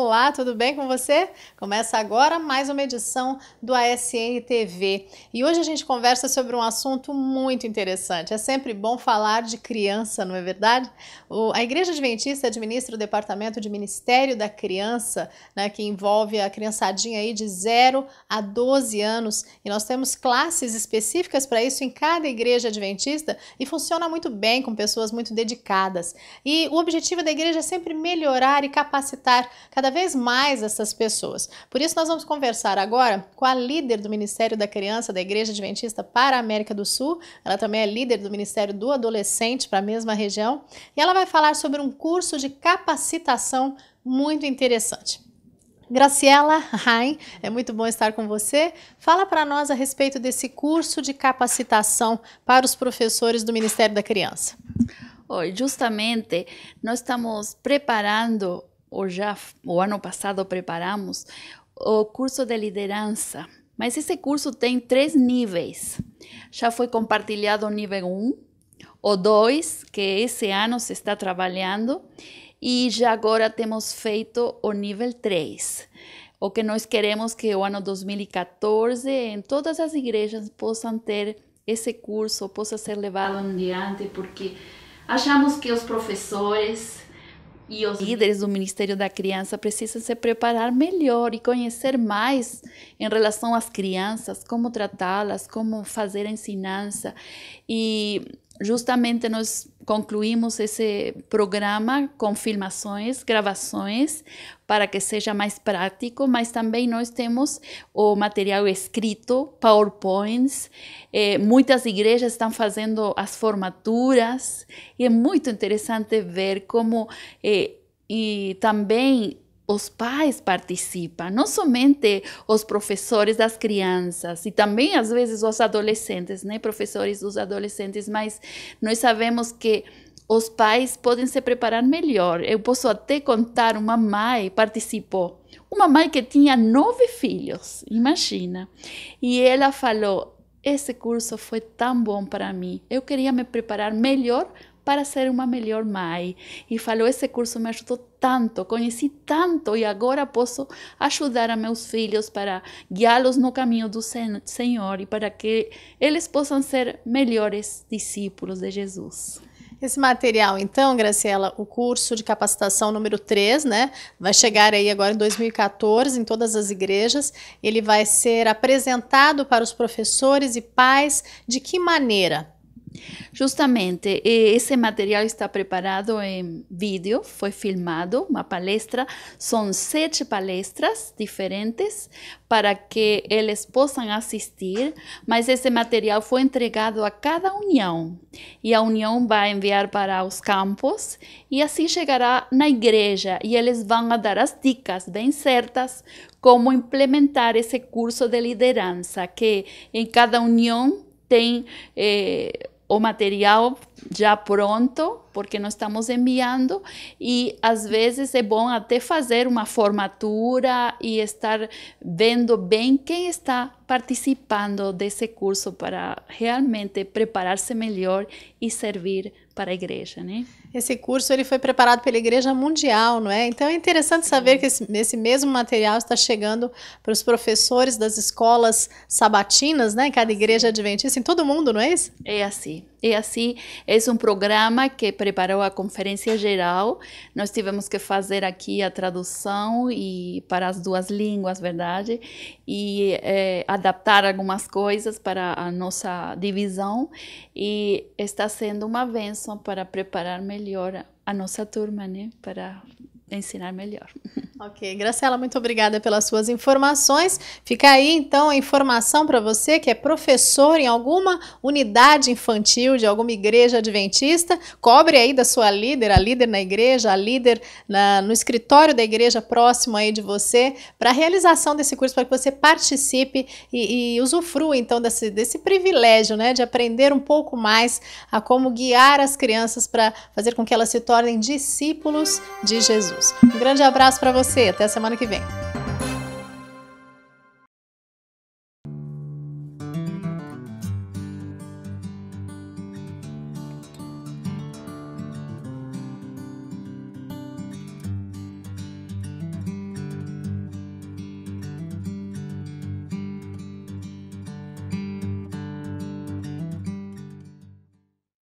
Olá, tudo bem com você? Começa agora mais uma edição do ASN TV. E hoje a gente conversa sobre um assunto muito interessante. É sempre bom falar de criança, não é verdade? O, a Igreja Adventista administra o Departamento de Ministério da Criança, né, que envolve a criançadinha aí de 0 a 12 anos. E nós temos classes específicas para isso em cada igreja adventista e funciona muito bem com pessoas muito dedicadas. E o objetivo da igreja é sempre melhorar e capacitar cada vez mais essas pessoas. Por isso, nós vamos conversar agora com a líder do Ministério da Criança da Igreja Adventista para a América do Sul. Ela também é líder do Ministério do Adolescente para a mesma região. E ela vai falar sobre um curso de capacitação muito interessante. Graciela Rain, é muito bom estar com você. Fala para nós a respeito desse curso de capacitação para os professores do Ministério da Criança. Oi, justamente nós estamos preparando, ou já o ano passado preparamos, o curso de liderança. Mas esse curso tem três níveis. Já foi compartilhado o nível 1, o 2, que esse ano se está trabalhando, e já agora temos feito o nível 3. O que nós queremos que o ano 2014 em todas as igrejas possam ter esse curso, possa ser levado adiante, porque achamos que os professores e os líderes do Ministério da Criança precisam se preparar melhor e conhecer mais em relação às crianças, como tratá-las, como fazer a ensinança. E justamente nós concluímos esse programa com filmações, gravações, para que seja mais prático, mas também nós temos o material escrito, PowerPoints. Eh, muitas igrejas estão fazendo as formaturas e é muito interessante ver como eh, e também os pais participam, não somente os professores das crianças e também às vezes os adolescentes, né, professores dos adolescentes, mas nós sabemos que os pais podem se preparar melhor. Eu posso até contar uma mãe participou, uma mãe que tinha nove filhos, imagina, e ela falou: esse curso foi tão bom para mim. Eu queria me preparar melhor para ser uma melhor mãe. E falou: esse curso me ajudou tanto, conheci tanto e agora posso ajudar a meus filhos para guiá-los no caminho do Senhor e para que eles possam ser melhores discípulos de Jesus. Esse material, então, Graciela, o curso de capacitação número 3, né? Vai chegar aí agora em 2014 em todas as igrejas. Ele vai ser apresentado para os professores e pais de que maneira? Justamente, esse material está preparado em vídeo, foi filmado, uma palestra, são sete palestras diferentes para que eles possam assistir, mas esse material foi entregado a cada união e a união vai enviar para os campos e assim chegará na igreja e eles vão dar as dicas bem certas como implementar esse curso de liderança que em cada união tem eh, o material já pronto, porque nós estamos enviando, e às vezes é bom até fazer uma formatura e estar vendo bem quem está participando desse curso para realmente preparar-se melhor e servir para a igreja, né? Esse curso ele foi preparado pela Igreja Mundial, não é? Então é interessante saber que esse, esse mesmo material está chegando para os professores das escolas sabatinas, né? Cada igreja adventista, em todo mundo, não é isso? É assim. É assim, é um programa que preparou a conferência geral. Nós tivemos que fazer aqui a tradução e para as duas línguas, verdade, e é, adaptar algumas coisas para a nossa divisão. E está sendo uma bênção para preparar melhor a nossa turma, né, para ensinar melhor. Ok, Graciela, muito obrigada pelas suas informações. Fica aí então a informação para você que é professor em alguma unidade infantil de alguma igreja adventista. Cobre aí da sua líder, a líder na igreja, a líder na, no escritório da igreja próximo aí de você, para a realização desse curso, para que você participe e, e usufrua então desse, desse privilégio né, de aprender um pouco mais a como guiar as crianças para fazer com que elas se tornem discípulos de Jesus. Um grande abraço para você você. Até a semana que vem.